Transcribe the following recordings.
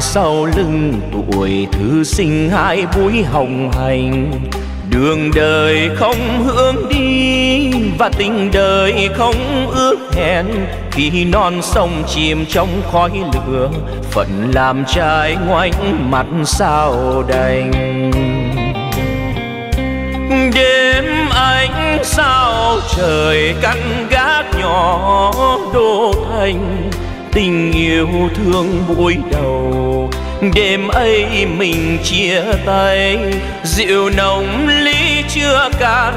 sau lưng tuổi thư sinh hai búi hồng hành. Đường đời không hướng đi và tình đời không ước hẹn. Khi non sông chìm trong khói lửa, phận làm trai ngoảnh mặt sao đành. Đêm ánh sao trời căn gác nhỏ đô thành, tình yêu thương buổi đầu đêm ấy mình chia tay rượu nồng ly chưa cạn.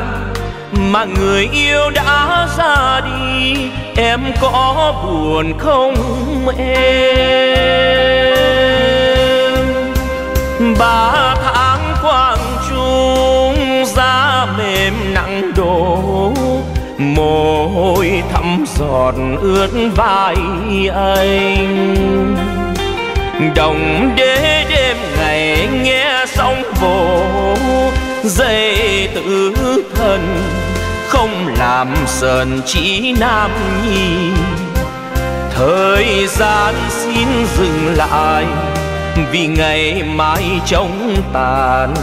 Mà người yêu đã ra đi, em có buồn không em? Ba tháng quang trung giá mềm nặng đổ. Mồ hôi thấm giọt ướt vai anh đồng đế đêm ngày nghe sóng vỗ, dây tự thân không làm sờn chỉ nam nhi. Thời gian xin dừng lại vì ngày mai trống tàn,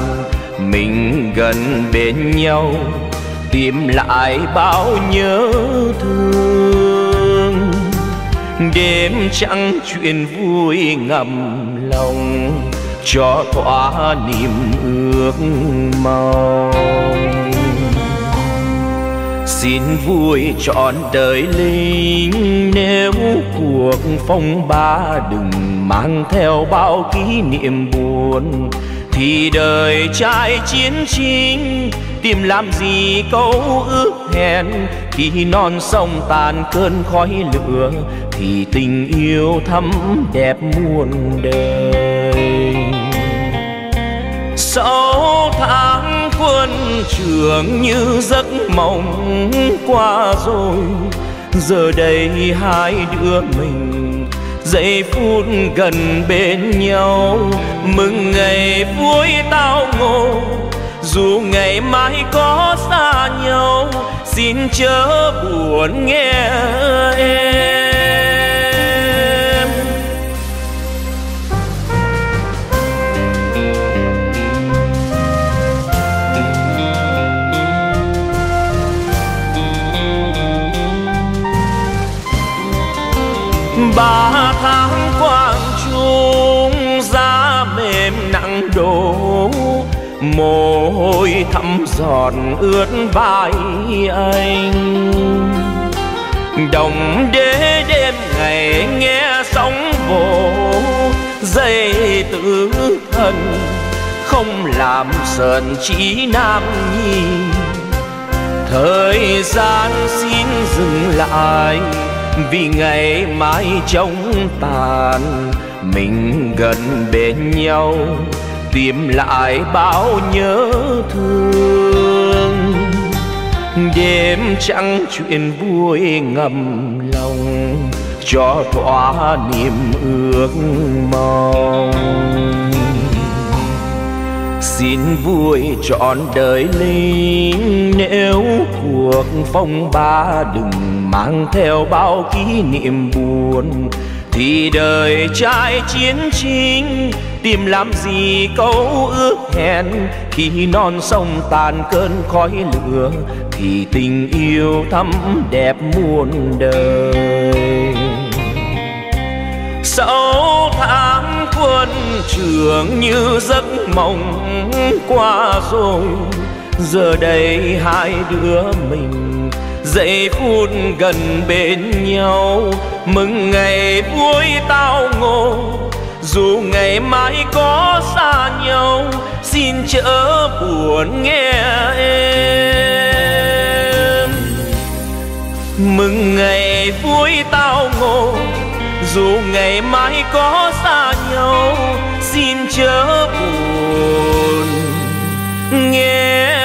mình gần bên nhau tìm lại bao nhớ thương đêm trăng chuyện vui ngầm lòng, cho thỏa niềm ước mong. Xin vui trọn đời linh, nếu cuộc phong ba đừng mang theo bao kỷ niệm buồn thì đời trai chiến chính tìm làm gì câu ước hẹn. Khi non sông tàn cơn khói lửa, thì tình yêu thắm đẹp muôn đời. Sáu tháng quân trường như giấc mộng qua rồi, giờ đây hai đứa mình giây phút gần bên nhau, mừng ngày vui tao ngộ. Dù ngày mai có xa nhau, xin chớ buồn nghe em. Ba mồ hôi thấm giọt ướt vai anh. Đồng đế đêm ngày nghe sóng vỗ, dây tự thân không làm sờn trí nam nhi. Thời gian xin dừng lại vì ngày mai trống tàn, mình gần bên nhau tìm lại bao nhớ thương. Đêm trắng chuyện vui ngầm lòng, cho thỏa niềm ước mong. Xin vui trọn đời linh, nếu cuộc phong ba đừng mang theo bao kỷ niệm buồn thì đời trai chiến chính, tìm làm gì câu ước hẹn. Khi non sông tàn cơn khói lửa, thì tình yêu thắm đẹp muôn đời. Sáu tháng quân trường như giấc mộng qua rồi, giờ đây hai đứa mình giây phút gần bên nhau, mừng ngày vui tao ngộ. Dù ngày mai có xa nhau, xin chớ buồn nghe em. Mừng ngày vui tao ngộ, dù ngày mai có xa nhau, xin chớ buồn nghe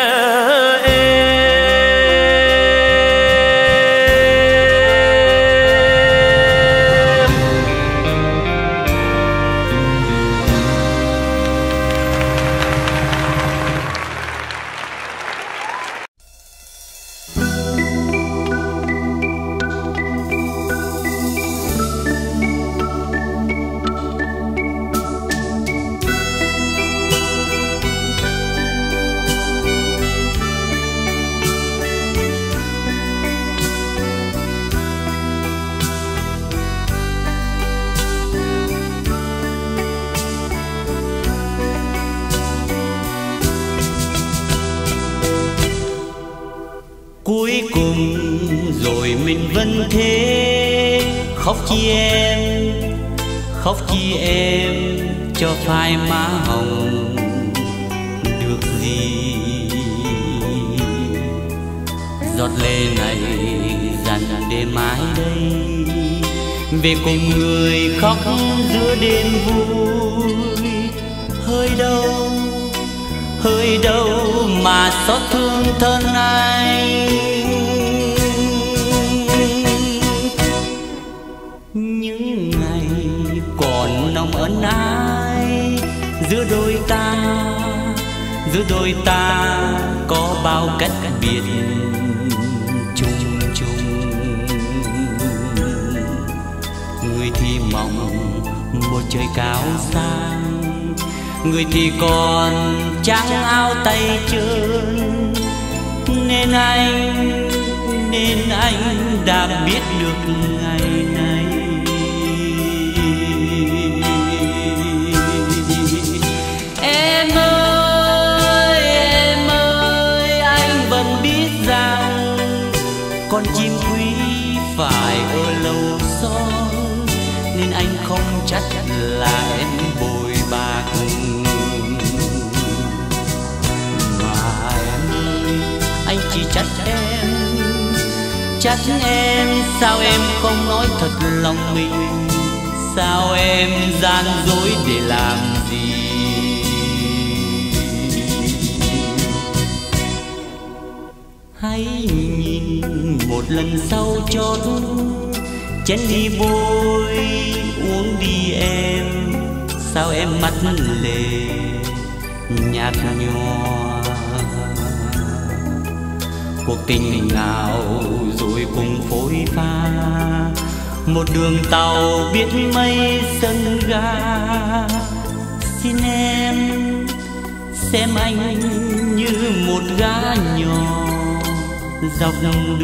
phai má hồng được gì giọt lệ này dần để mãi đây về cùng người khóc giữa đêm vui. Hơi đâu hơi đâu mà xót thương thân anh những ngày còn nồng ấm áp giữa đôi ta, giữa đôi ta có bao cách biệt chung chung. Người thì mong một trời cao sang. Người thì còn trắng áo tay trơn. Nên anh nên anh đã biết được ngày này chắc là em bồi bạc. Mà em anh chỉ trách em trách em sao em không nói thật lòng mình? Sao em gian dối để làm gì? Hãy nhìn một lần sau chót chén đi bôi uống đi em. Sao em mắt lệ nhạt nhòa? Cuộc tình nào rồi cùng phối pha? Một đường tàu biết mây sân ga. Xin em xem anh như một gã nhỏ, dọc đường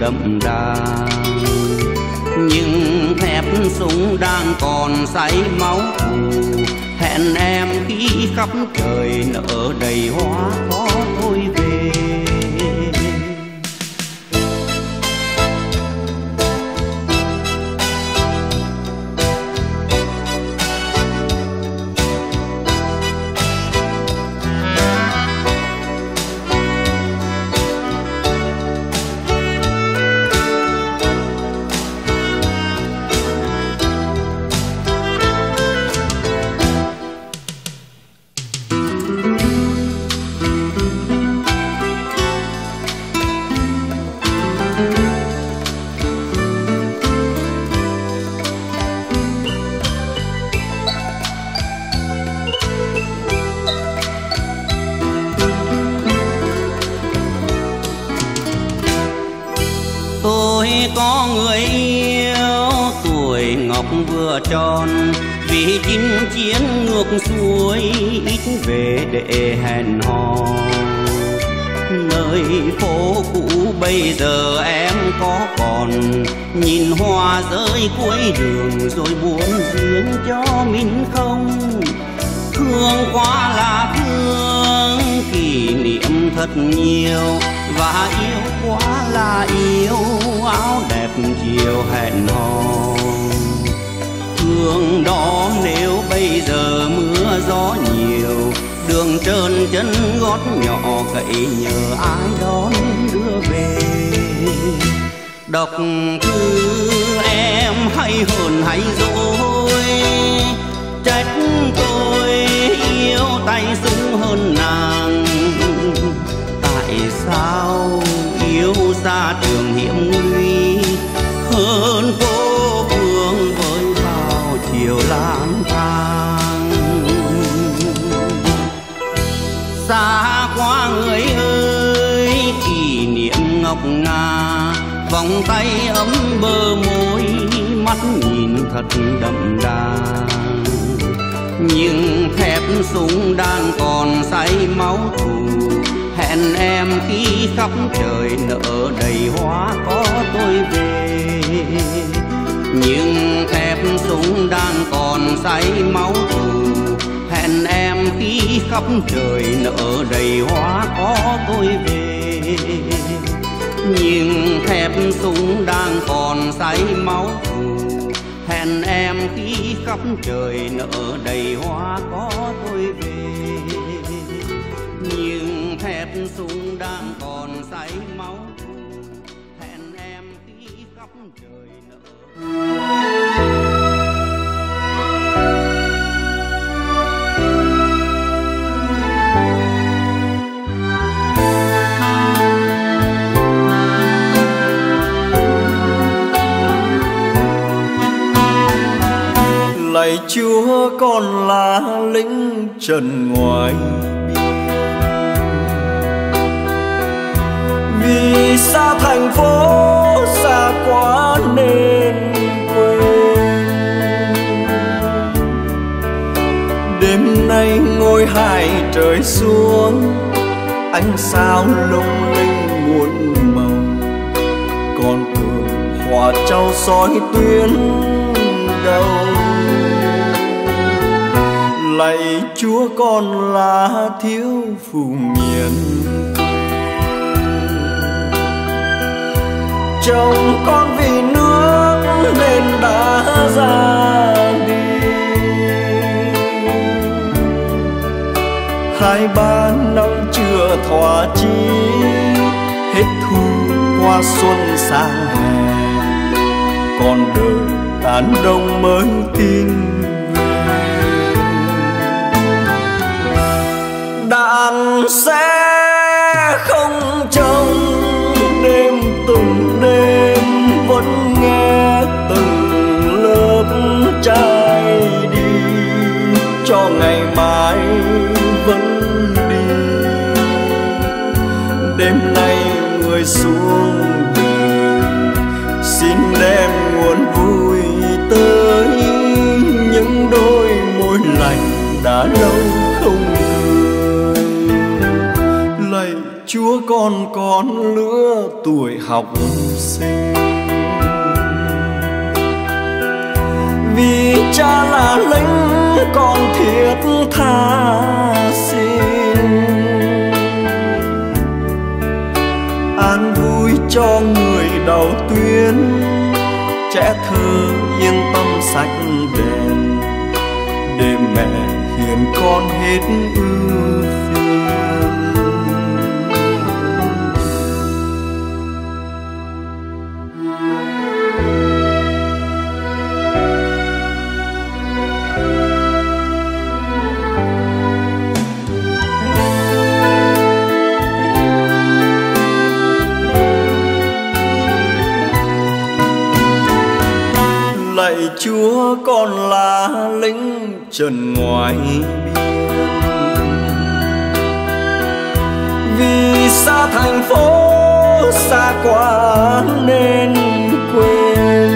đậm đà nhưng thép súng đang còn say máu thù hẹn em khi khắp trời nở đầy hoa. có tròn. Vì chinh chiến ngược xuôi, ít về để hẹn hò. Nơi phố cũ bây giờ em có còn. Nhìn hoa rơi cuối đường rồi buồn riêng cho mình không? Thương quá là thương, kỷ niệm thật nhiều. Và yêu quá là yêu, áo đẹp chiều hẹn hò hương đó nếu bây giờ mưa gió nhiều, đường trơn chân gót nhỏ cậy nhờ ai đón đưa về. Đọc thư em hay hờn hay dỗ vòng tay ấm bờ môi, mắt nhìn thật đậm đà. Nhưng thép súng đang còn say máu thù, hẹn em khi khắp trời nở đầy hoa có tôi về. Nhưng thép súng đang còn say máu thù, hẹn em khi khắp trời nở đầy hoa có tôi về nhưng thép súng đang còn say máu thù. Hẹn em khi khắp trời nở đầy hoa có tôi về. Nhưng thép súng đang lạy chúa con là lính trần ngoài. Vì xa thành phố, xa quá nên quên. Đêm nay ngôi hai trời xuống, ánh sao lung linh muôn màu. Con đường hòa trao soi tuyến đầu lạy chúa con là thiếu phụ miền chồng con vì nước nên đã ra đi. Hai ba năm chưa thỏa chí, hết thu qua xuân sang hè. Còn đời tàn đông mới tin. Đàn sẽ con con lứa tuổi học sinh. Vì cha là lính, con thiết tha xin. An vui cho người đầu tuyến, trẻ thơ yên tâm sạch đèn để mẹ hiền con hết ưu chúa con là lính trần ngoài biên vì xa thành phố, xa quá nên quên.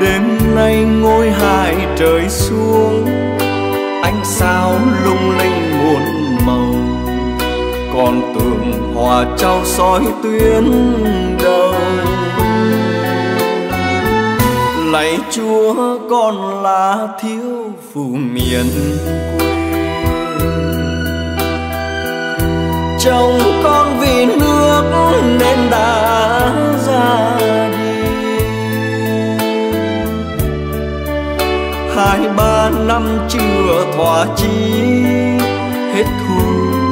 Đêm nay ngôi hai trời xuống, ánh sao lung linh muôn màu. Còn tường hòa trao soi tuyến đầu lạy chúa con là thiếu phụ miền quê. Chồng con vì nước nên đã ra đi. Hai ba năm chưa thỏa chí, hết thu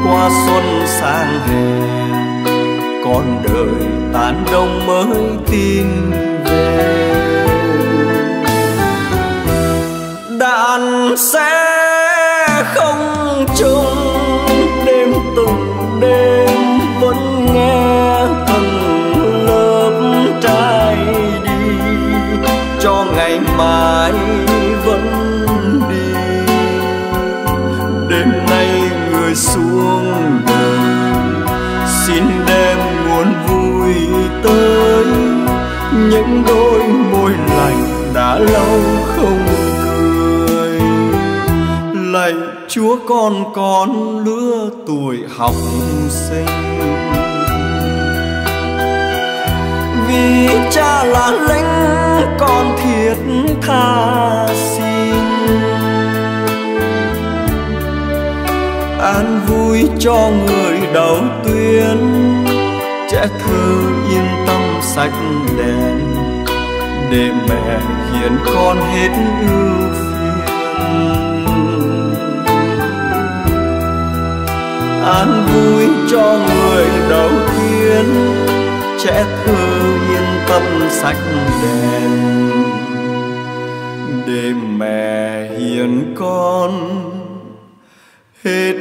qua xuân sang hè con đời tàn đông mới tin về. Sẽ không chung. Đêm từng đêm vẫn nghe từng lớp trai đi. Cho ngày mai vẫn đi. Đêm nay người xuống đời. Xin đem nguồn vui tới. Những đôi môi lành đã lâu không Chúa con con lứa tuổi học sinh. Vì cha là lãnh con thiệt tha xin. An vui cho người đầu tuyến Trẻ thơ yên tâm sạch đèn. Để mẹ hiền con hết ưu an vui cho người đầu tiên. Trẻ thơ yên tâm sạch đèn. Để mẹ hiền con, hết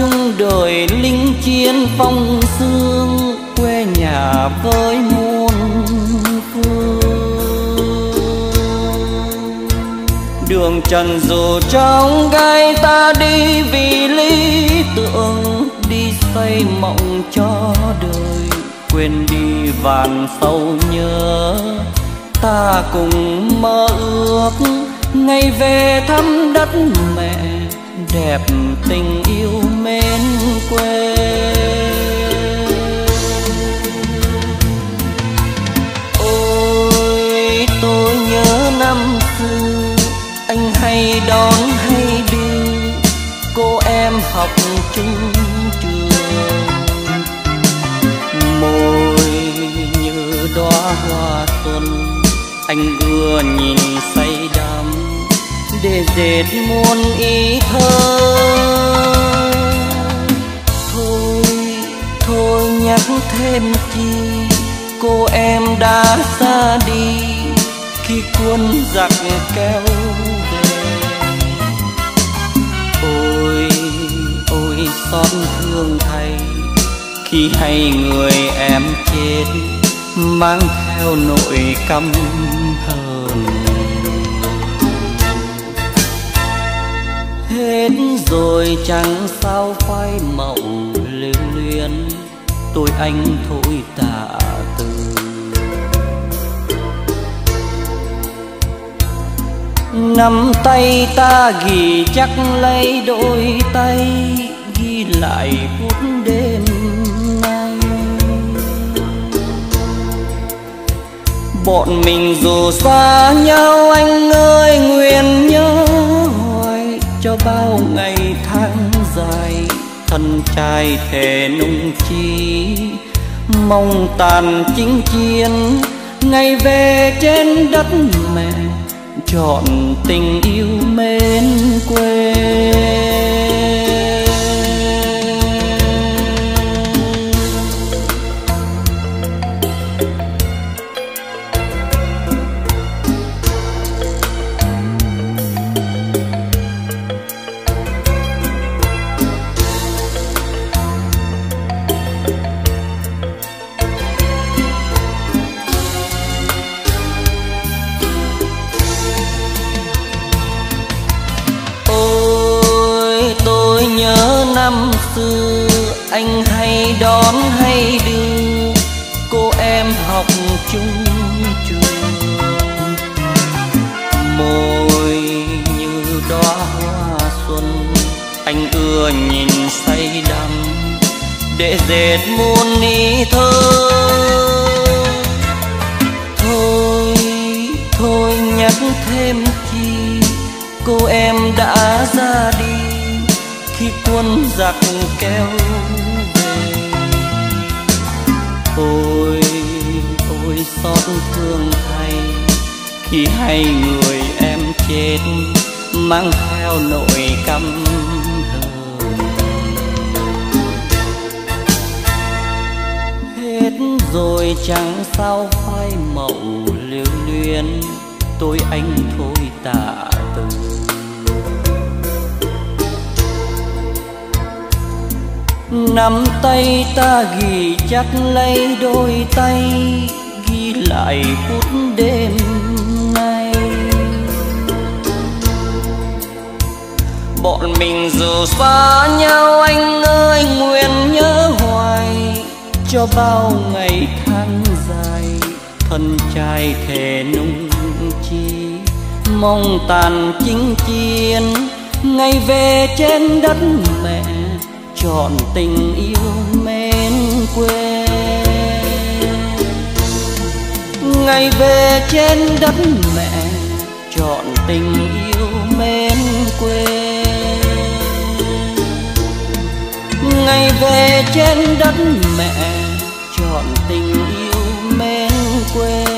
chung đời linh chiến phong sương, quê nhà với muôn phương. Đường trần dù trong gai ta đi vì lý tưởng, đi xây mộng cho đời. Quên đi vàn sâu nhớ, ta cùng mơ ước. Ngày về thăm đất mẹ, đẹp tình yêu quê ôi, tôi nhớ năm xưa, anh hay đón hay đưa cô em học chung trường. Môi như đóa hoa xuân anh ưa nhìn say đắm, để dệt muôn ý thơ. Thêm chi cô em đã xa đi khi quân giặc kéo về. Ôi ôi, xót thương thay khi hay người em chết mang theo nỗi căm hờn. Hết rồi chẳng sao phai mộng lưu luyến tôi anh thôi tạ từ. Nắm tay ta ghi chắc lấy đôi tay, ghi lại phút đêm nay. Bọn mình dù xa nhau anh ơi, nguyện nhớ hoài cho bao ngày thân trai thề nung chi. Mong tàn chính chiến ngày về trên đất mẹ, chọn tình yêu mến quê. Mong tàn chinh chiến. Ngày về trên đất mẹ chọn tình yêu mến quê. Ngày về trên đất mẹ chọn tình yêu mến quê. Ngày về trên đất mẹ chọn tình yêu mến quê.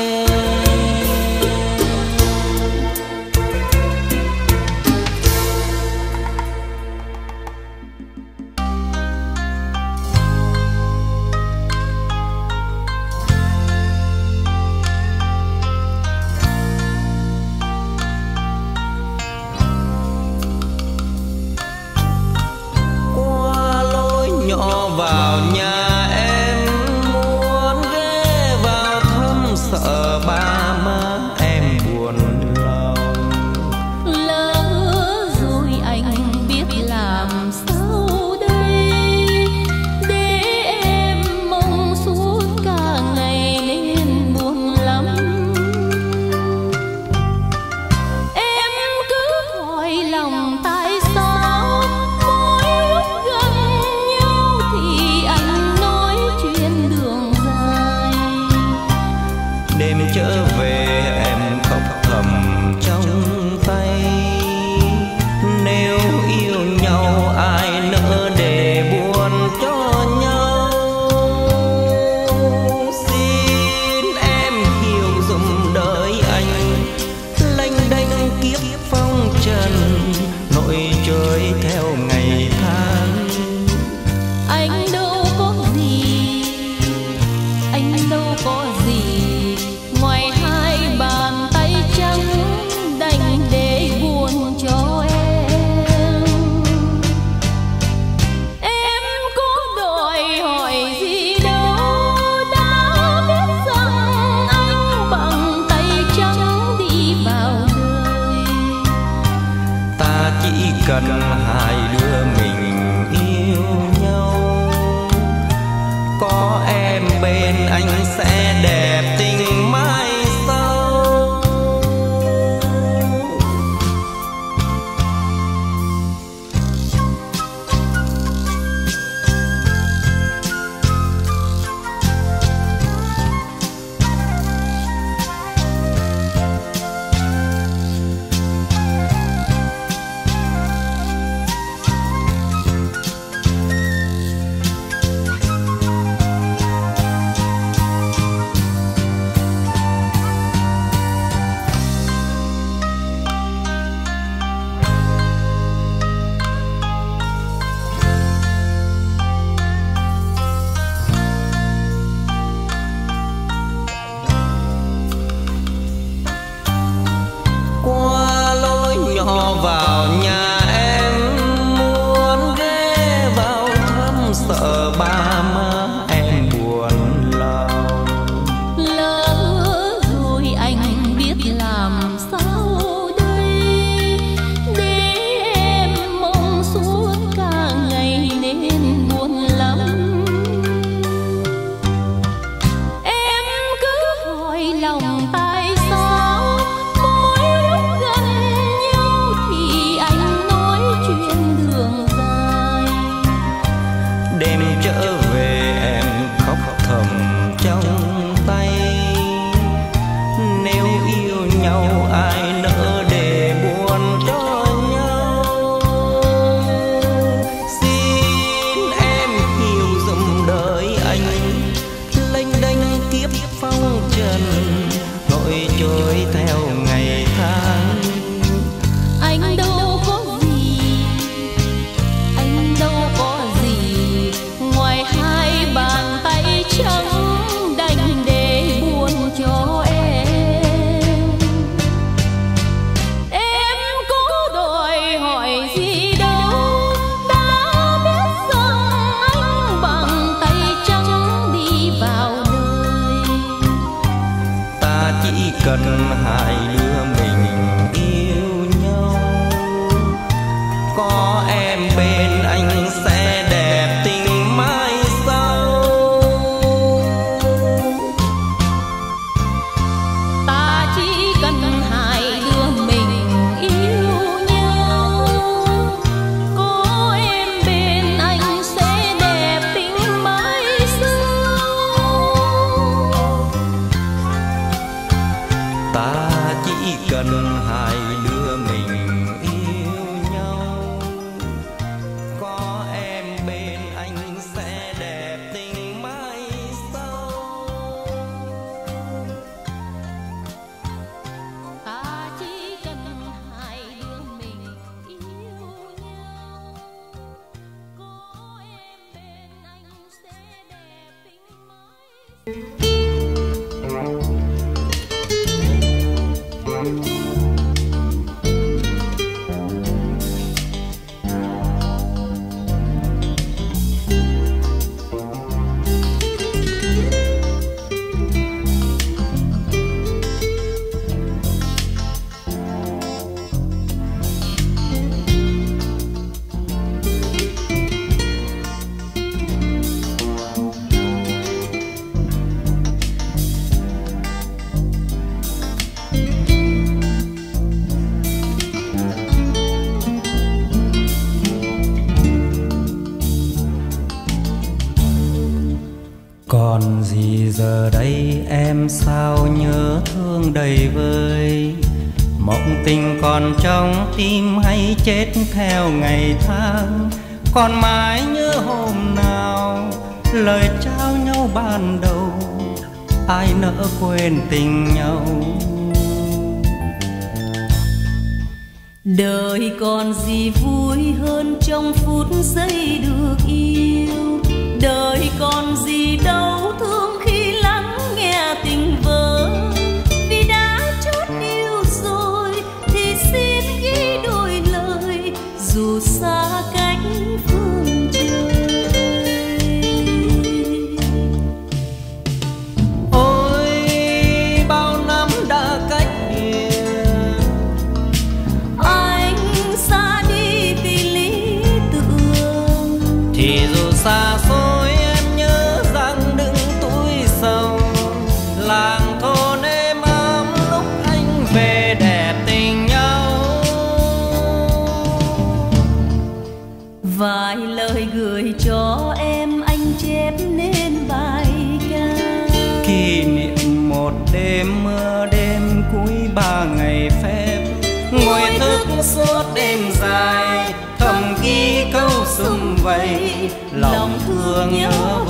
thức suốt đêm dài thầm ghi câu sum vầy lòng thương nhớ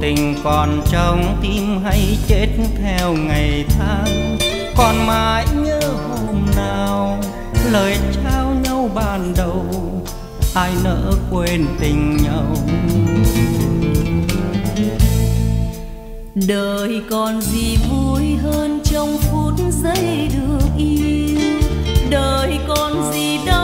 tình còn trong tim hay chết theo ngày tháng. Còn mãi nhớ hôm nào, lời trao nhau ban đầu, ai nỡ quên tình nhau. Đời còn gì vui hơn trong phút giây được yêu. Đời còn gì đâu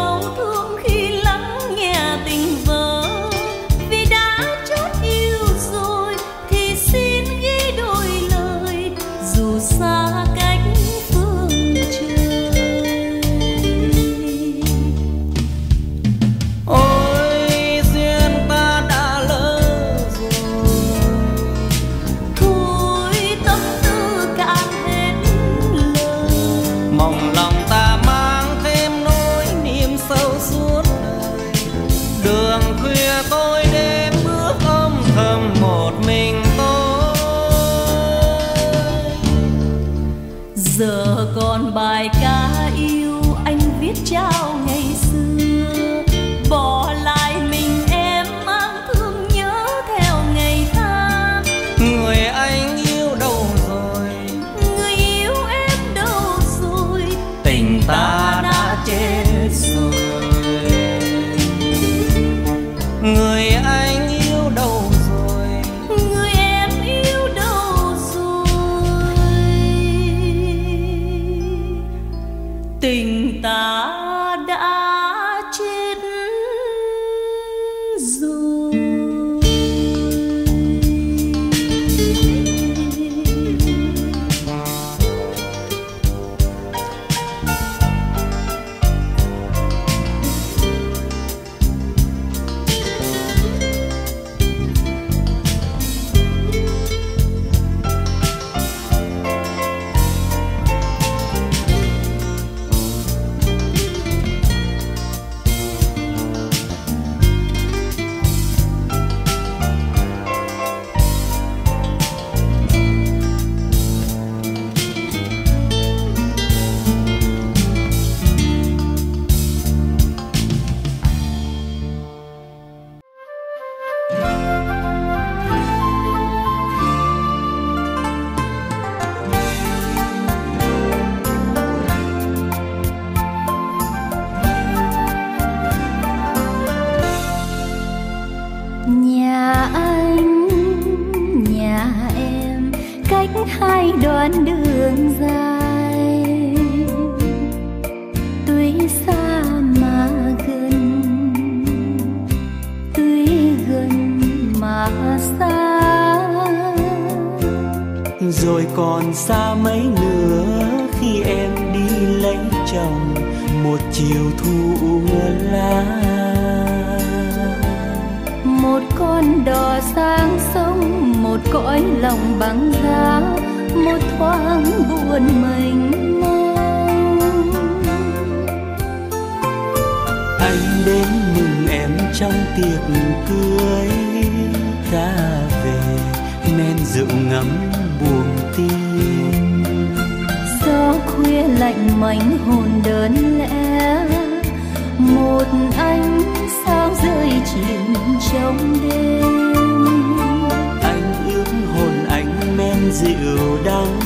đắng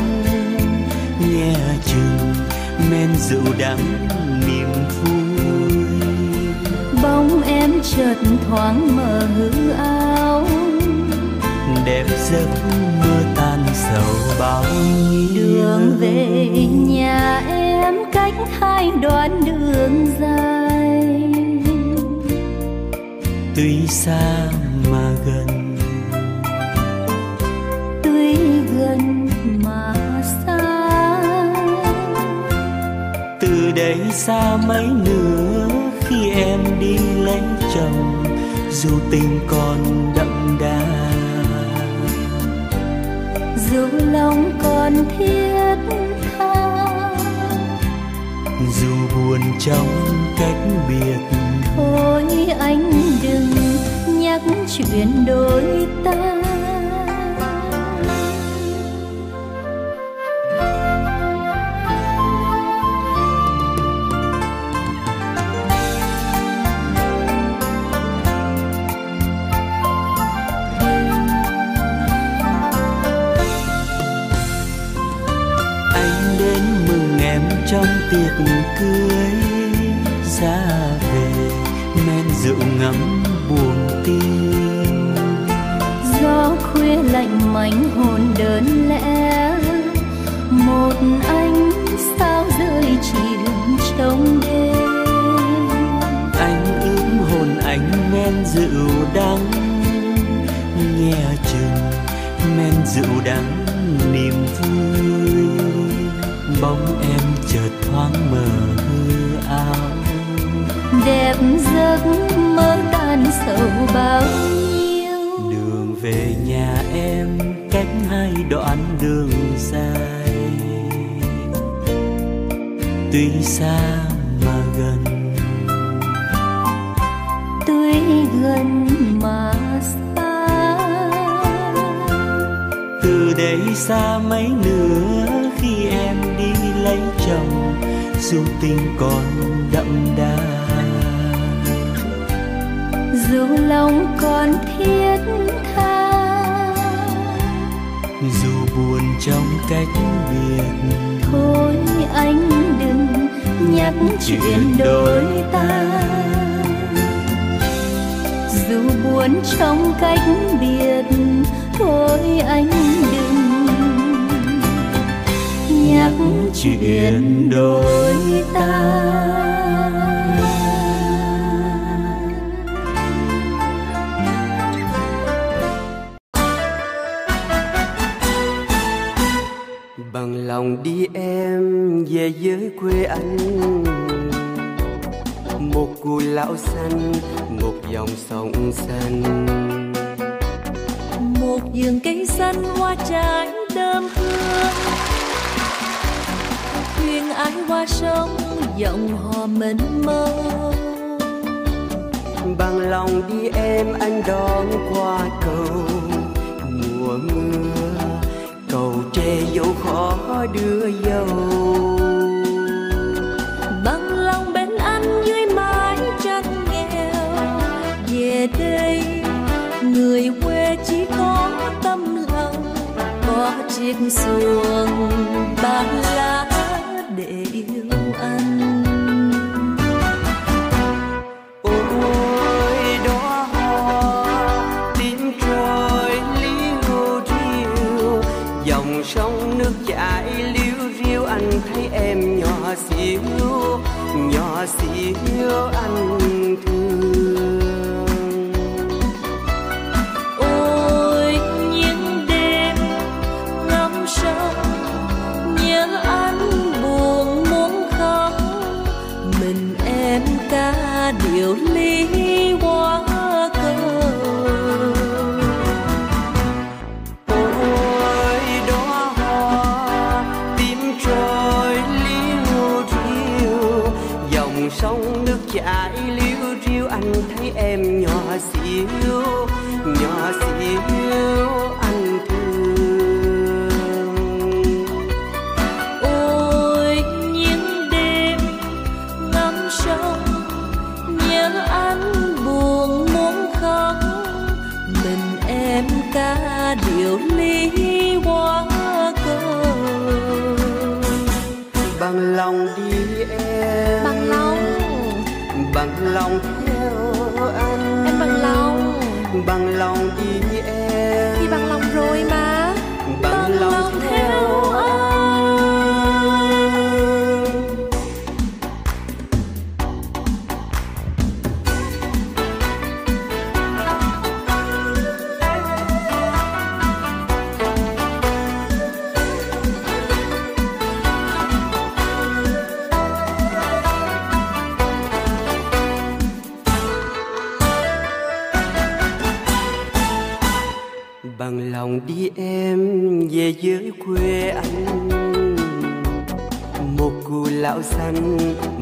nghe chừng men rượu đắng niềm vui. Bóng em chợt thoáng mở hư áo đẹp giấc mơ tan sầu bao nhiêu đường về nhà em cách hai đoạn đường dài. Tuy xa mà gần xa mấy nữa khi em đi lấy chồng dù tình còn đậm đà. Dù lòng còn thiết tha dù buồn trong cách biệt. thôi anh đừng nhắc chuyện đôi ta. điều lý hoa cơ. Bằng lòng đi em. Bằng lòng. Bằng lòng theo anh. Em bằng lòng. Bằng lòng đi thanh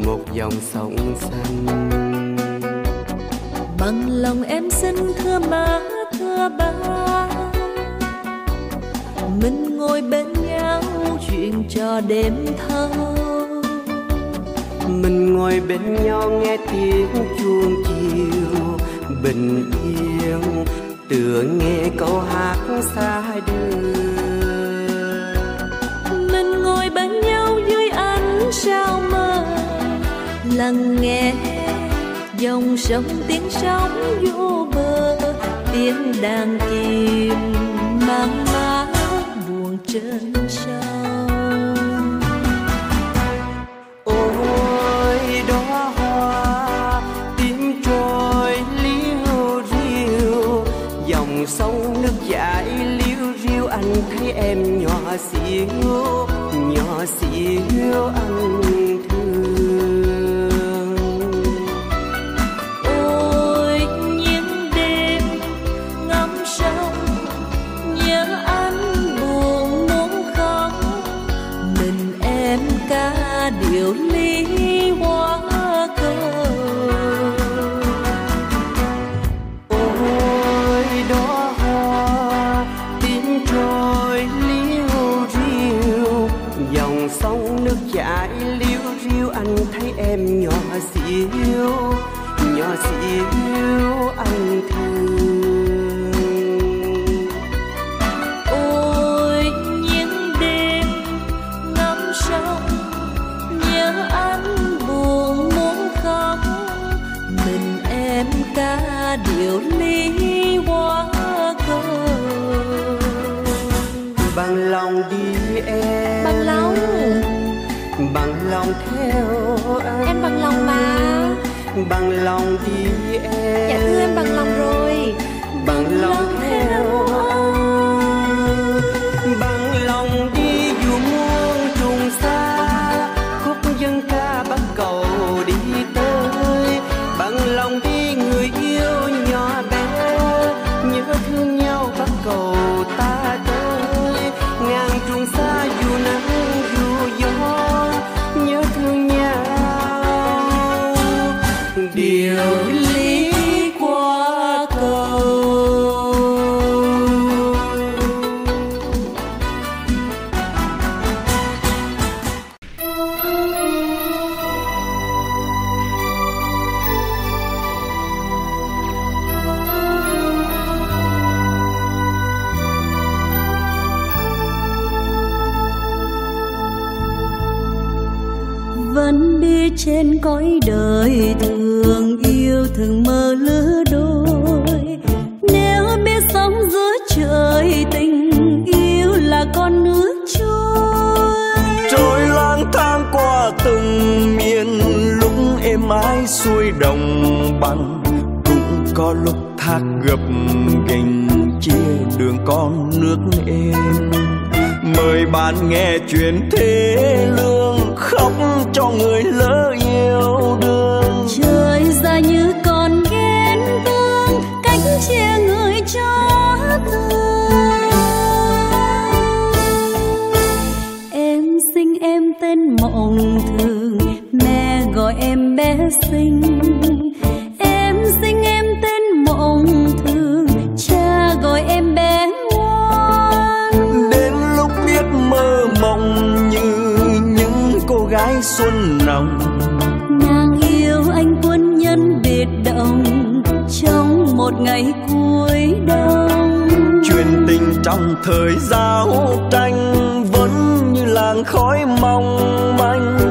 một dòng sông xanh. Bằng lòng em xin thưa má thưa ba. Mình ngồi bên nhau chuyện cho đêm thâu. Mình ngồi bên nhau nghe tiếng chuông chiều. Bình yên tựa nghe câu hát xa đưa lắng nghe. Dòng sông tiếng sóng vô bờ, tiếng đàn chim mang má buồn trên sông. Ôi đó hoa, tiếng trôi liêu riêu dòng sông nước chảy liêu riêu anh thấy em nhỏ xíu nhỏ xíu anh xuân nồng. Nàng yêu anh quân nhân biệt động trong một ngày cuối đông. Truyền tình trong thời giao tranh vẫn như làng khói mong manh.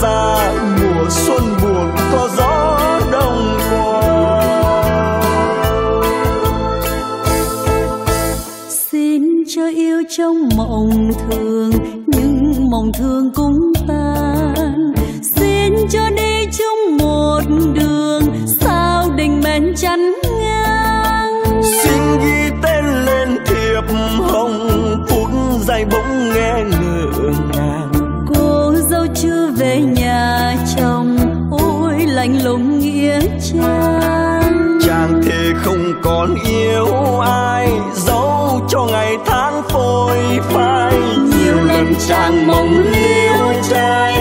Xa, mùa xuân buồn có gió đông qua. Xin cho yêu trong mộng thường, nhưng mộng thương lần chàng mong liêu trai.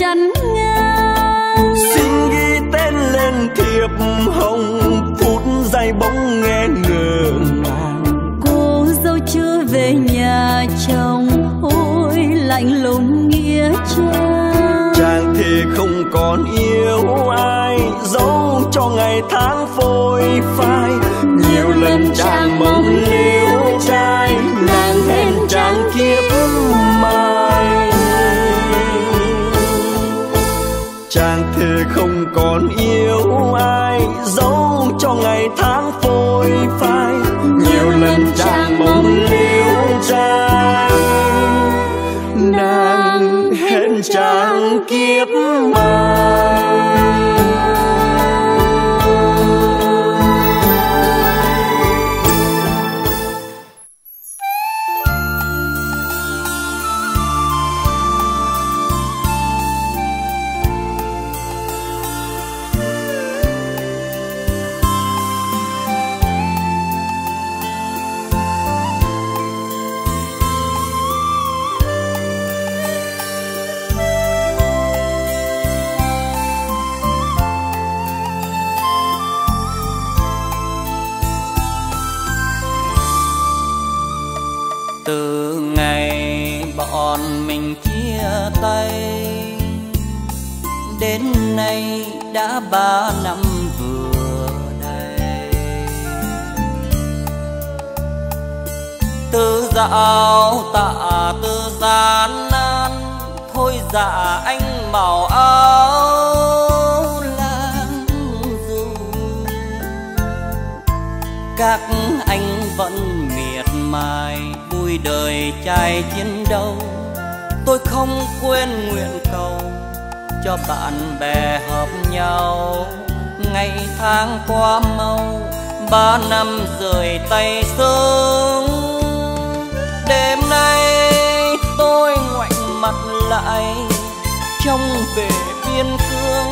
Chắn ngang. Xin ghi tên lên thiệp hồng phút giây bỗng nghe ngỡ ngàng cô dâu chưa về nhà chồng ôi lạnh lùng nghĩa trang. Chàng thề không còn yêu ai dẫu cho ngày nay đã ba năm vừa đây. Tư dạo tạ tư gian nan, thôi dạ anh màu áo lang du các anh vẫn miệt mài, vui đời trai chiến đấu. Tôi không quên nguyện cầu cho bạn bè hợp nhau. Ngày tháng qua mau, ba năm rời tay sớm. Đêm nay tôi ngoảnh mặt lại trông về biên cương,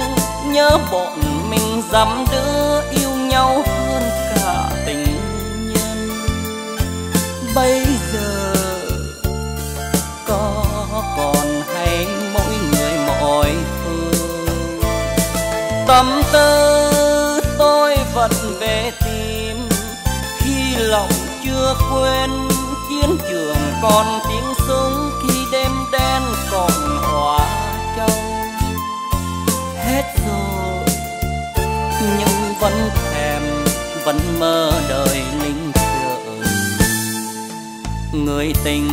nhớ bọn mình dám đứa yêu nhau hơn cả tình nhân. Bây giờ tâm tư, tôi vẫn về tìm. Khi lòng chưa quên, chiến trường còn tiếng súng. Khi đêm đen còn hòa châu. Hết rồi, nhưng vẫn thèm, vẫn mơ đời linh trợ người tình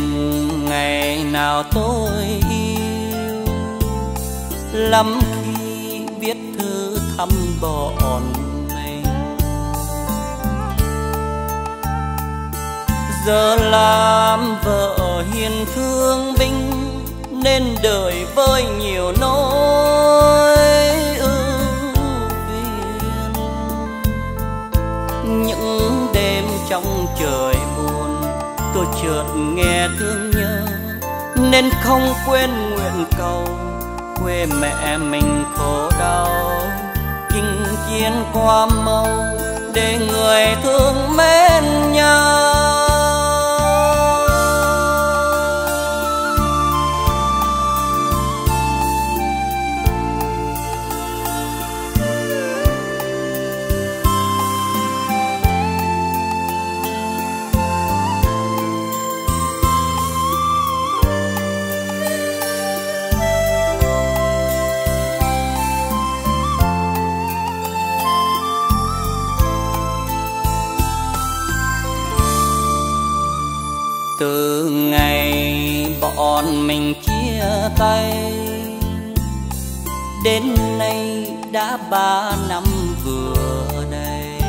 ngày nào tôi yêu, lắm khi viết thư thăm bọn mình giờ làm vợ hiền thương binh, nên đời với nhiều nỗi ưu phiền. Những đêm trong trời buồn, tôi chợt nghe thương nhớ, nên không quên nguyện cầu quê mẹ mình khổ đau chiến qua mâu để người thương mến nhau. Bọn mình chia tay. Đến nay đã ba năm vừa đây.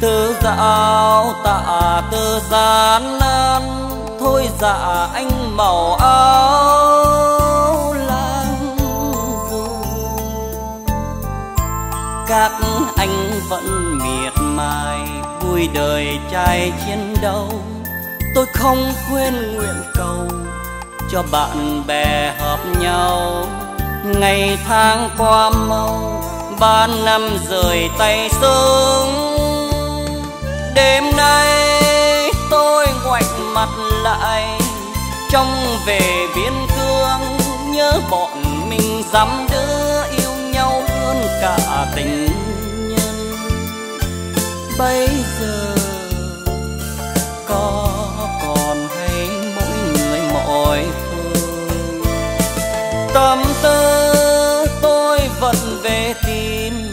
Tớ dạo tạ tớ gian nan, thôi dạ anh màu áo lang vùng các anh vẫn miệt mài vui đời trai chiến đấu. Tôi không quên nguyện cầu cho bạn bè hợp nhau. Ngày tháng qua mau, ba năm rời tay sông đêm nay tôi ngoảnh mặt lại, trong về biên cương, nhớ bọn mình dám đứa yêu nhau hơn cả tình bây giờ có còn hay mỗi người mỏi phương tâm tư tôi vẫn về tìm,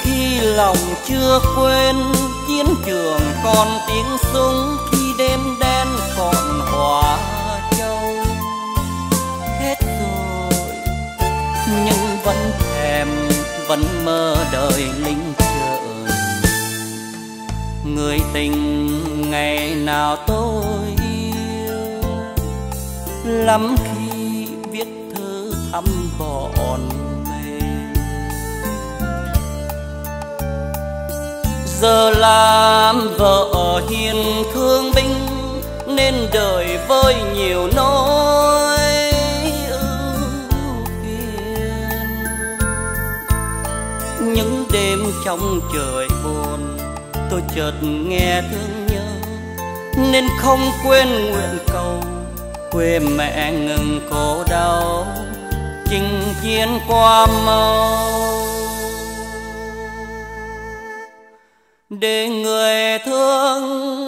khi lòng chưa quên, chiến trường còn tiếng súng, khi đêm đen còn hòa châu. Hết rồi, nhưng vẫn thèm, vẫn mơ đời linh người tình ngày nào tôi yêu. Lắm khi viết thư thăm bọn mình giờ làm vợ hiền thương binh, nên đời với nhiều nỗi ưu phiền. Những đêm trong trời tôi chợt nghe thương nhớ. Nên không quên nguyện cầu, quê mẹ ngừng khổ đau, chinh chiến qua mau. Để người thương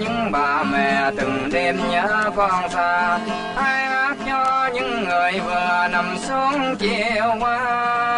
những bà mẹ từng đêm nhớ con xa. Hay ác cho những người vừa nằm xuống chiều qua.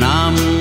নাম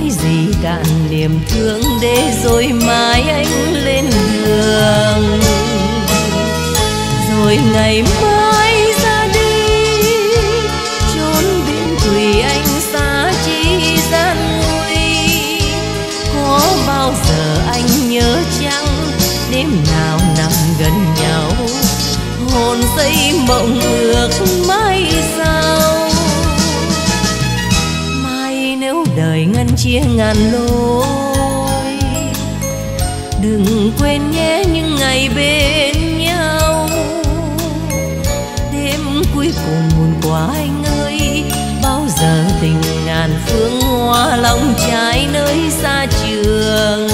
nói gì cạn niềm thương để rồi mai anh lên đường. Rồi ngày mai ra đi trốn biển thủy anh xa chi gian nguy có bao giờ anh nhớ chăng, đêm nào nằm gần nhau, hồn xây mộng ước mơ chia ngàn lối. Đừng quên nhé những ngày bên nhau. Đêm cuối cùng buồn quá anh ơi, bao giờ tình ngàn phương hoa lòng trái nơi xa trường?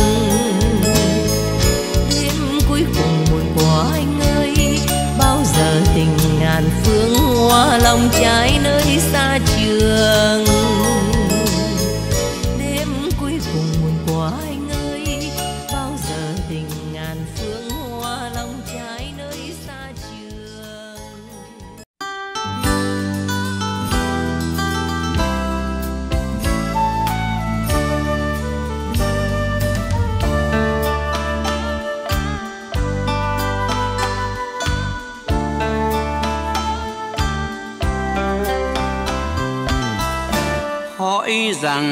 Đêm cuối cùng buồn quá anh ơi, bao giờ tình ngàn phương hoa lòng trái nơi xa trường? 当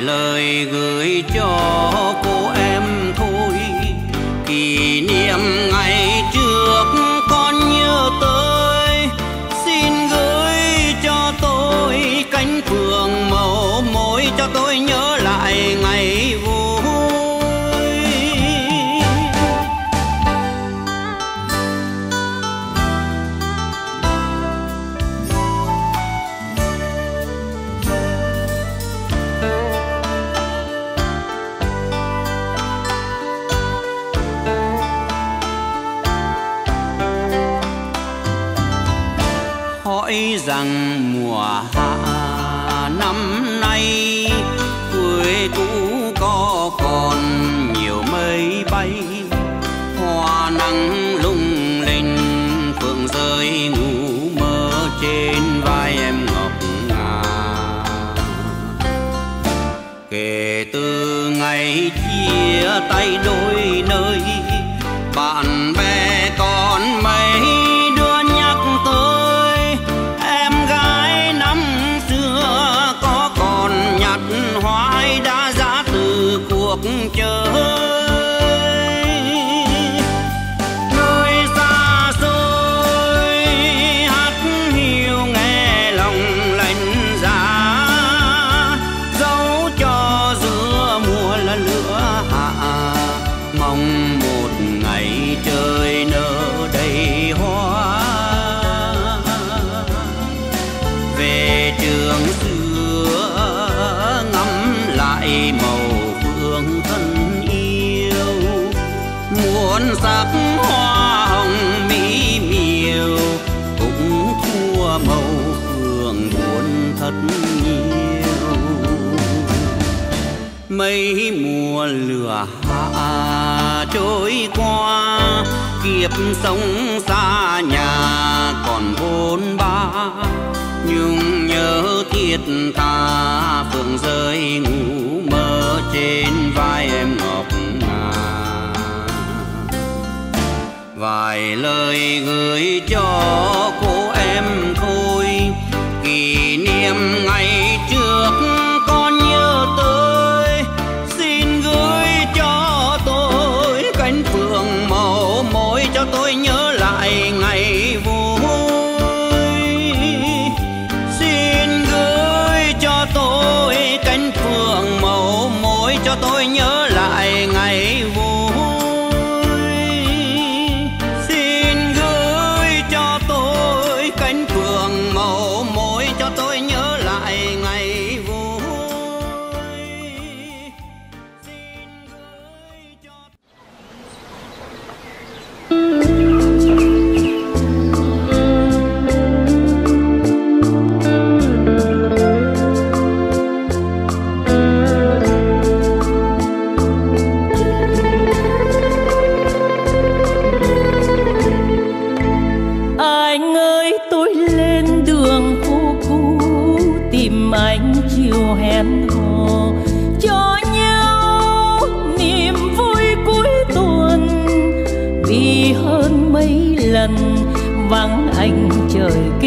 lời gửi cho mấy mùa lửa hạ trôi qua, kiếp sống xa nhà còn vốn ba. Nhung nhớ thiệt tha phượng rơi ngủ mơ trên vai em ngọc ngà. Vài lời gửi cho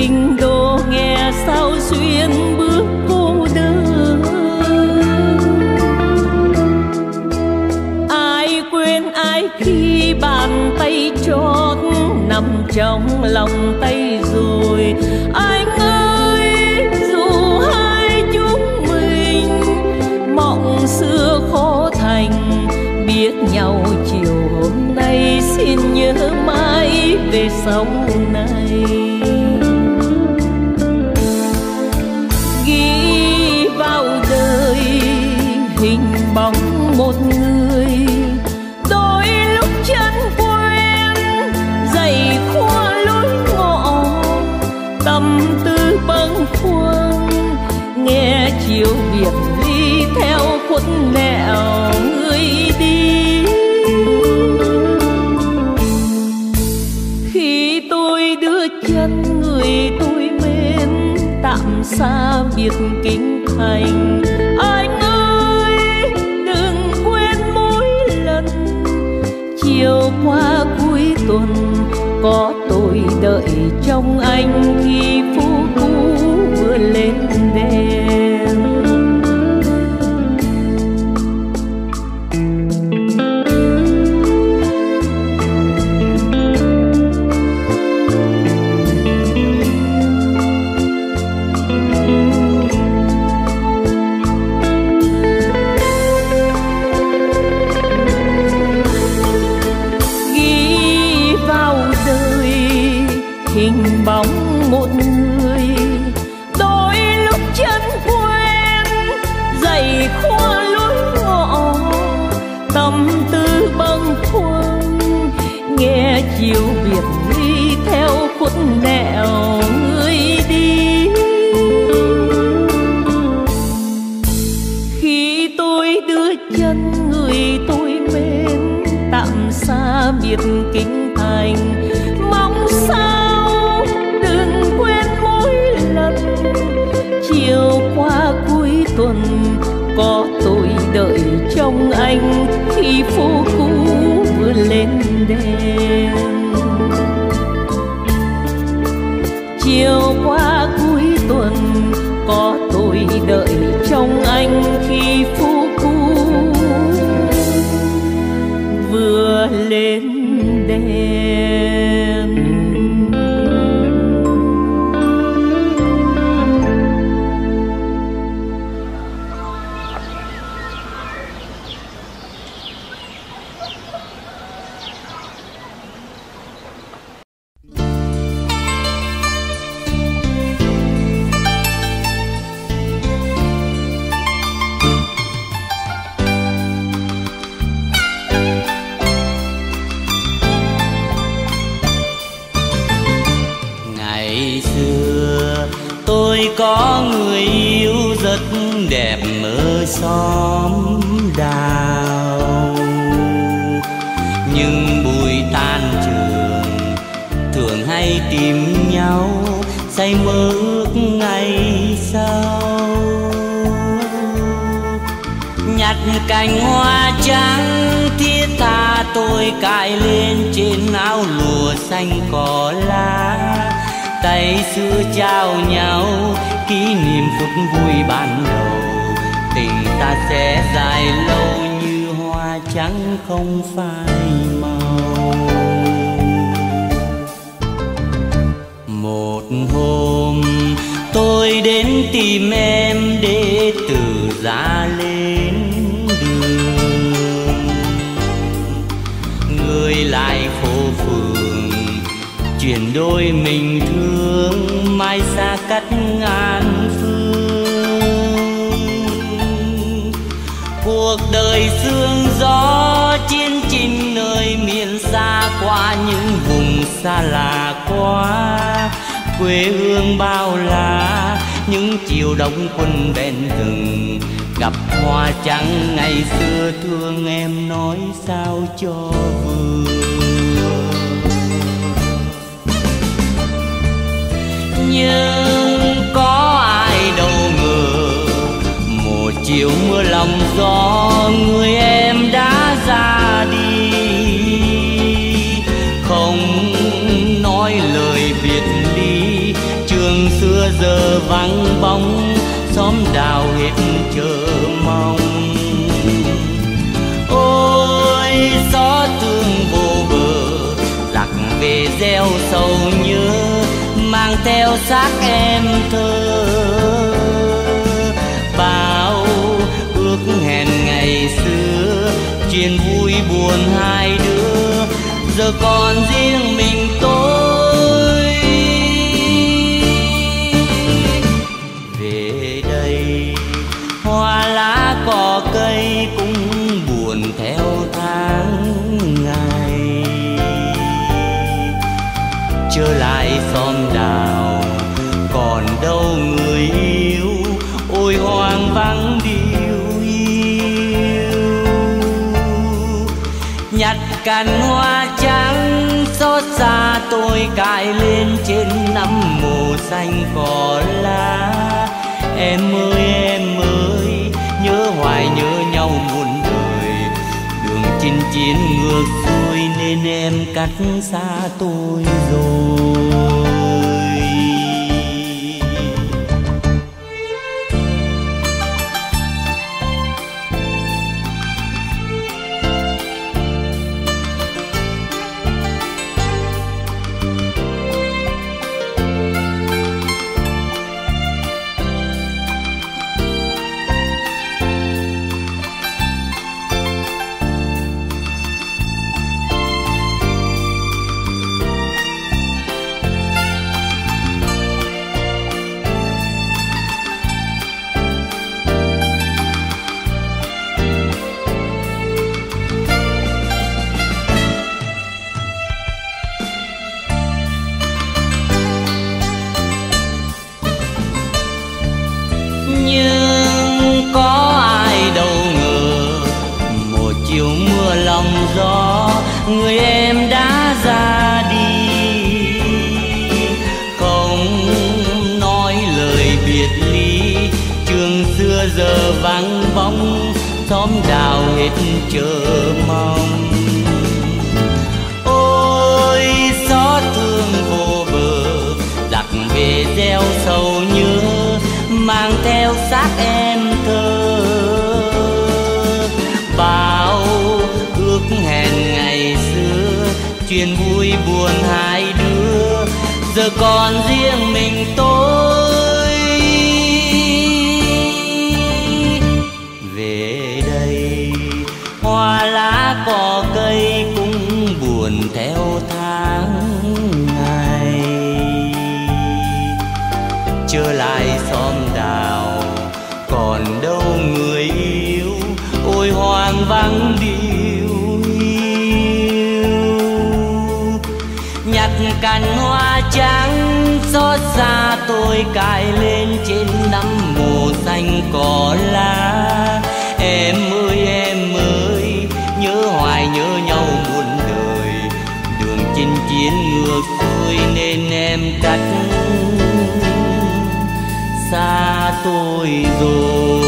Tình đồ nghe sao xuyên bước cô đơn. Ai quên ai khi bàn tay trót nằm trong lòng tay rồi. Anh ơi, dù hai chúng mình mộng xưa khó thành, biết nhau chiều hôm nay xin nhớ mãi về sau này. Xa kinh thành. Anh ơi đừng quên mỗi lần. Chiều qua cuối tuần, có tôi đợi trong anh. khi xanh cỏ lá, tay xưa trao nhau kỷ niệm phút vui ban đầu. Tình ta sẽ dài lâu như hoa trắng không phai màu. Một hôm tôi đến tìm em đôi mình thương mai xa cách ngàn phương. Cuộc đời sương gió chiến trình nơi miền xa qua những vùng xa lạ quá. Quê hương bao la, những chiều đông quân bên rừng gặp hoa trắng ngày xưa, thương em nói sao cho vừa. Nhưng có ai đâu ngờ một chiều mưa lòng gió người em đã ra đi. Không nói lời biệt ly, trường xưa giờ vắng bóng, xóm đào hết chờ mong. Ôi, gió thương vô bờ, lạc về gieo sầu nhớ theo xác em thơ. Bao ước hẹn ngày xưa, chuyện vui buồn hai đứa, giờ còn riêng mình tôi. Yêu cành hoa trắng, xót xa tôi cài lên trên năm mùa xanh cỏ lá. Em ơi em ơi, nhớ hoài nhớ nhau muôn đời. Đường chinh chiến ngược xuôi nên em cách xa tôi rồi. chuyện vui buồn hai đứa. Giờ còn riêng mình tôi da tôi cài lên trên nắm mồ xanh cỏ lá. Em ơi em ơi, nhớ hoài nhớ nhau muôn đời. Đường chinh chiến ngược xuôi nên em cách xa tôi rồi.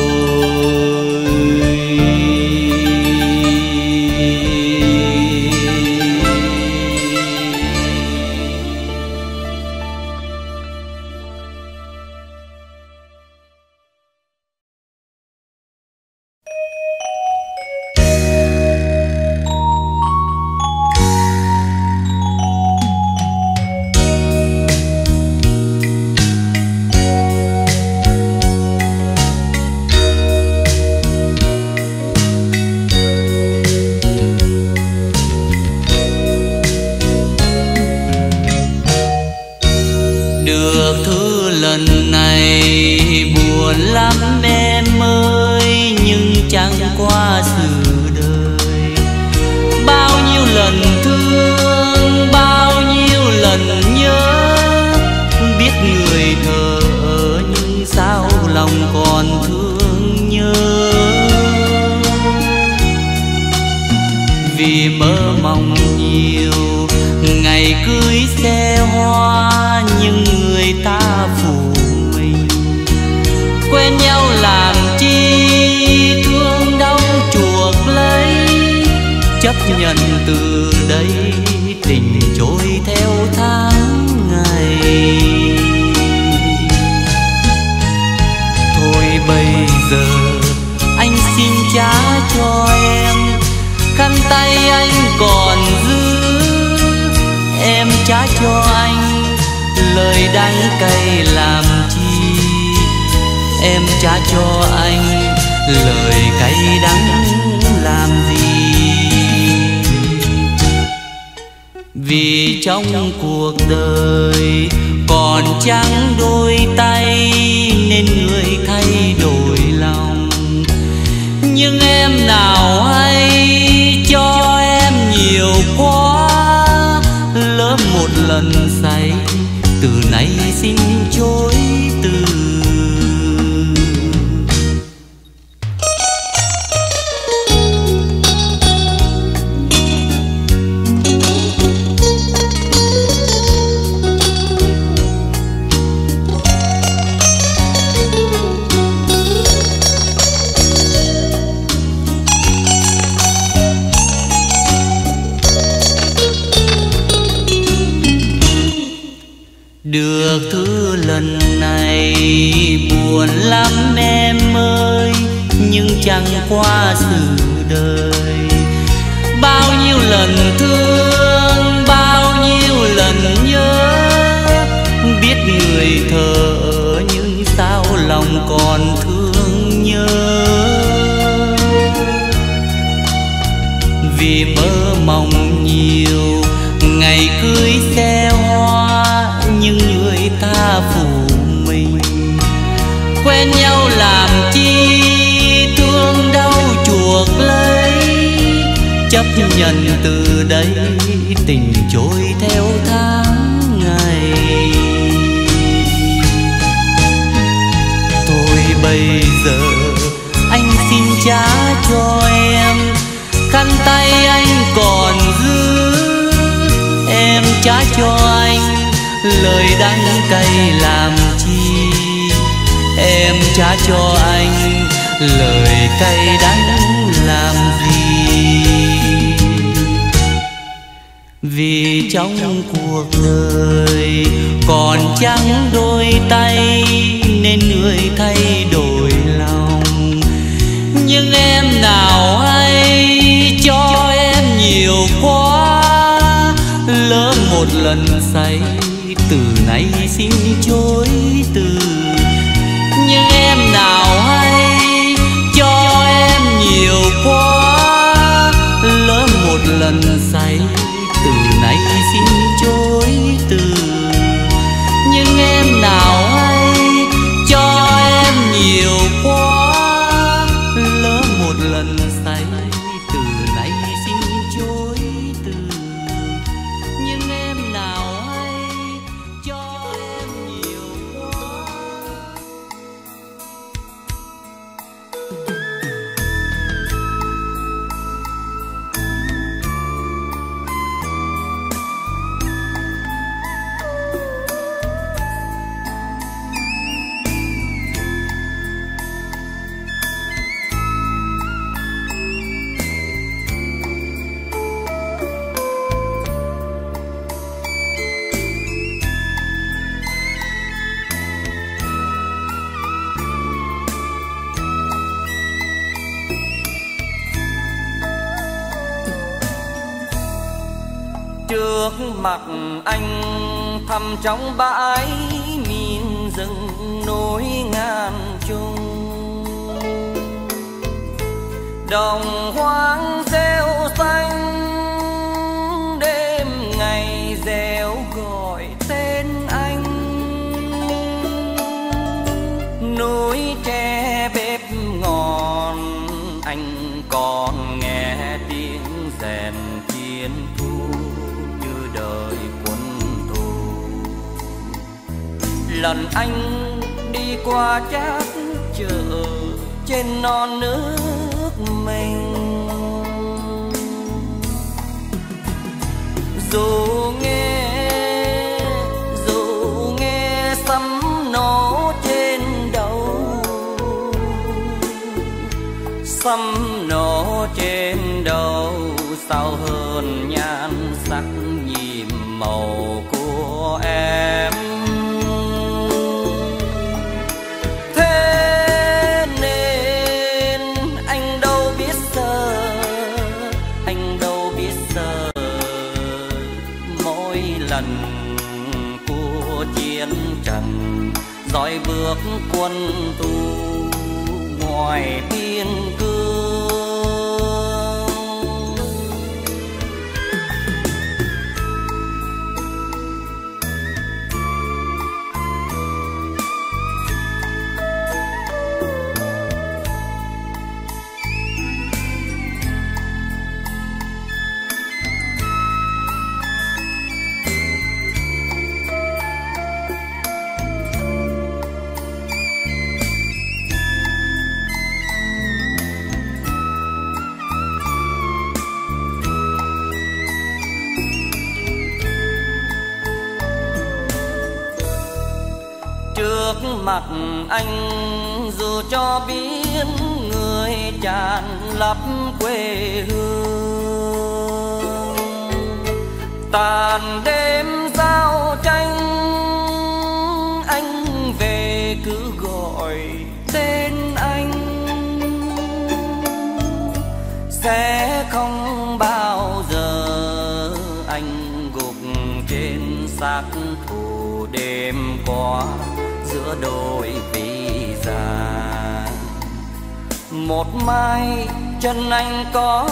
mai chân anh có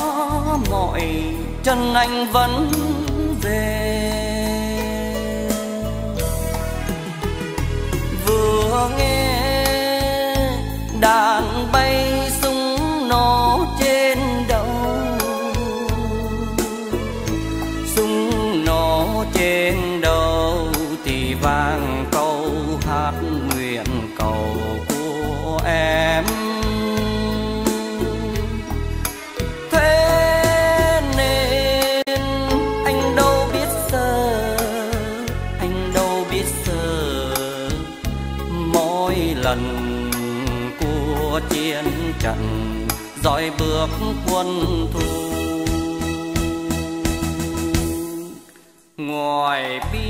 mọi chân anh vẫn về. Vừa nghe đã xuân thu ngoài bi.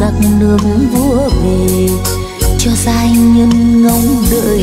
Giặc nước vua về cho giai nhân ngóng đợi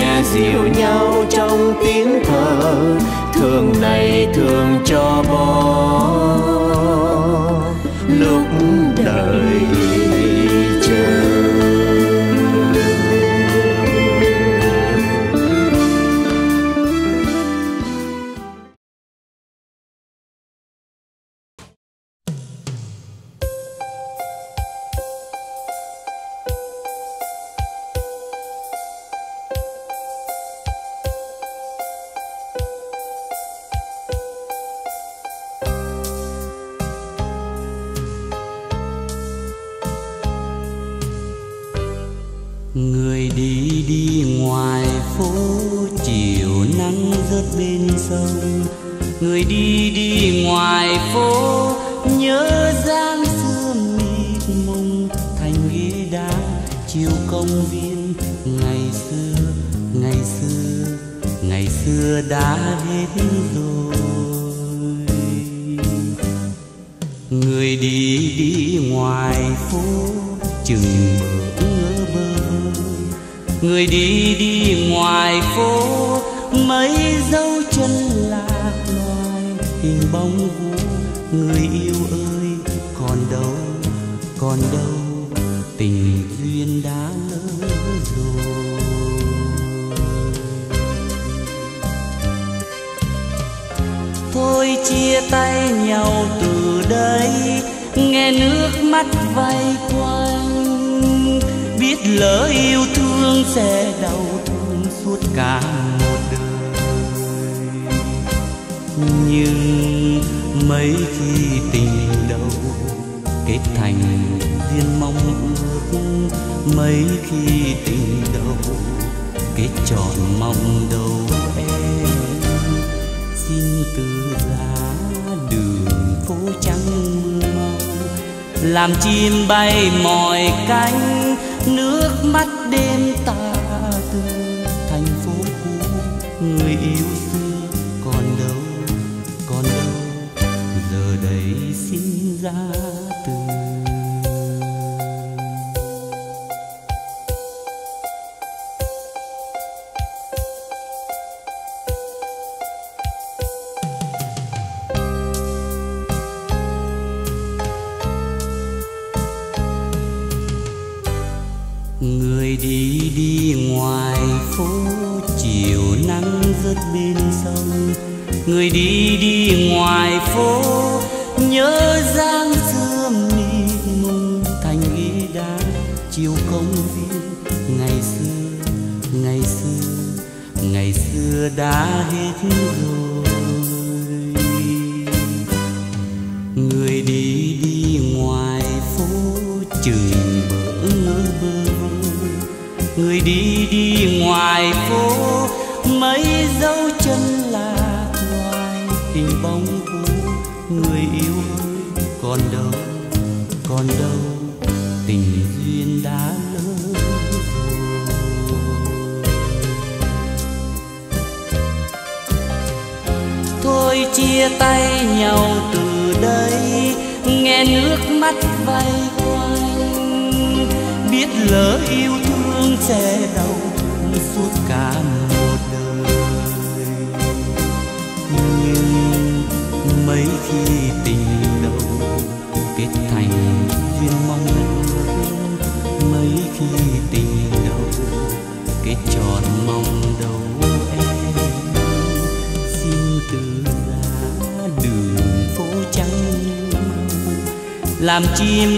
nghe dịu nhau trong tiếng thở thương này thương cho bóng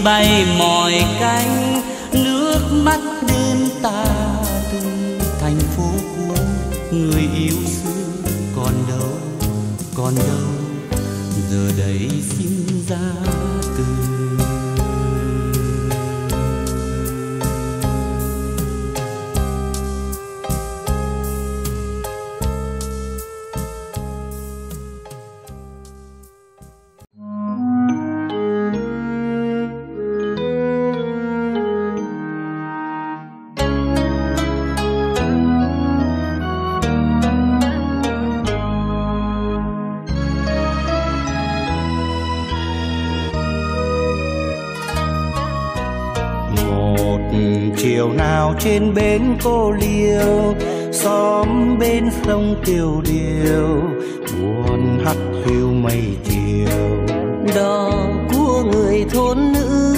bay mỏi chiều nào trên bến cô liêu xóm bên sông tiêu điều buồn hắt hiu mây chiều. Đò của người thôn nữ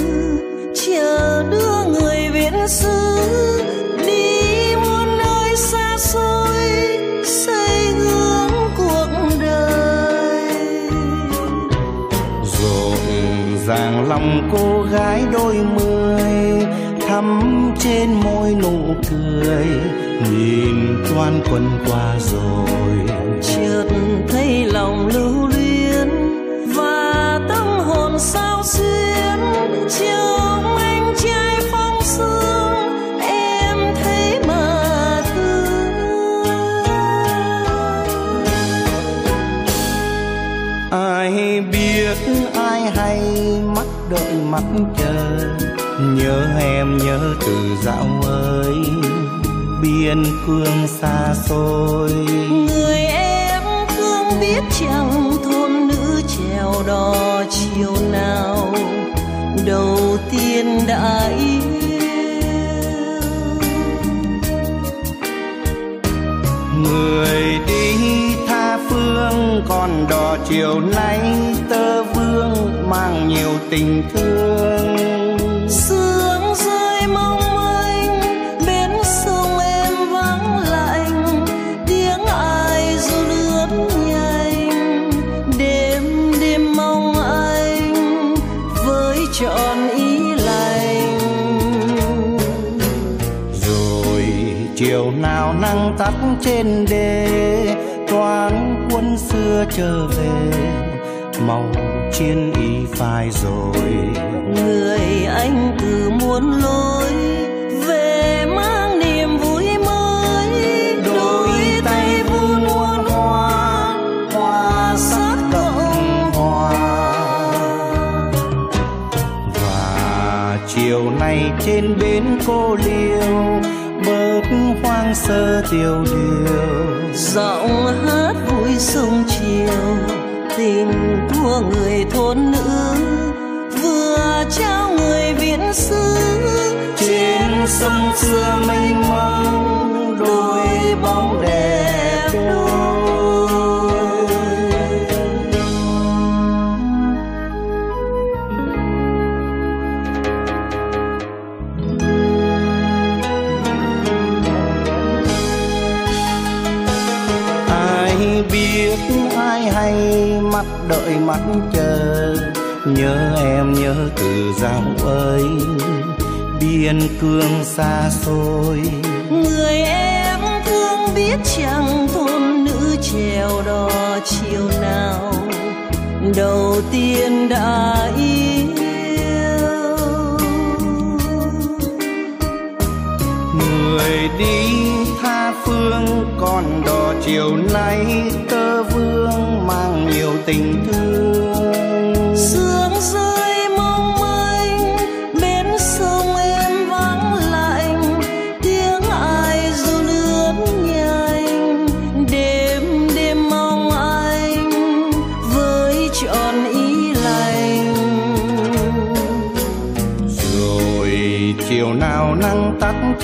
chờ đưa người viễn xứ. Đi muôn nơi xa xôi xây hướng cuộc đời. Rộn ràng lòng cô gái đôi mươi cười nhìn toan quân qua rồi. Chợt thấy lòng lưu luyến và tâm hồn sao xuyến. Chiều anh trai phong sương em thấy mà thương. Ai biết ai hay mắt đợi mắt chờ nhớ em nhớ từ dạo ơi biên cương xa xôi. Người em thương biết chẳng thôn nữ trèo đò chiều nào đầu tiên đã yêu. Người đi tha phương còn đò chiều nay tơ vương mang nhiều tình thương trên đê. Toán quân xưa trở về màu chiến y phai rồi. Người anh từ muôn lối về mang niềm vui mới. Đôi tay vun muôn hoa hoa sắc cộng hòa và chiều nay trên bến cô liêu hoang sơ tiêu điều. Giọng hát vui sông chiều tình của người thôn nữ. Vừa trao người viễn xứ trên sông xưa mênh mông mắt chờ. Nhớ em nhớ từ dạo ấy biên cương xa xôi. Người em thương biết chẳng thôn nữ trèo đò chiều nào. Đầu tiên đã yêu. Người đi tha phương còn đò chiều nay. Tơ vương mang nhiều tình thương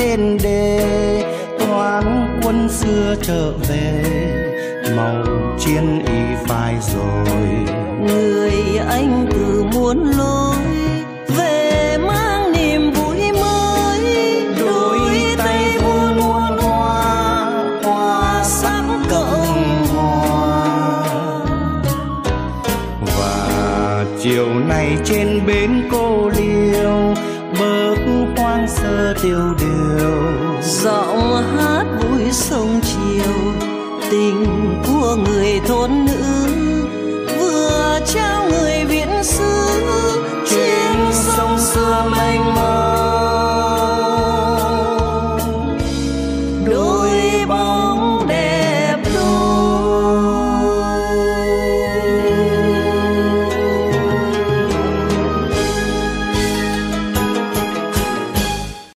tắt trên đê. Toán quân xưa trở về, màu chiến y phai rồi. Người anh từ muốn lối